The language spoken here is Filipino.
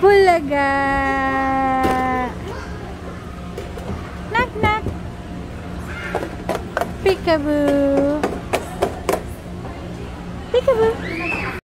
Bulaga. Knock knock. Peekaboo. ピクブ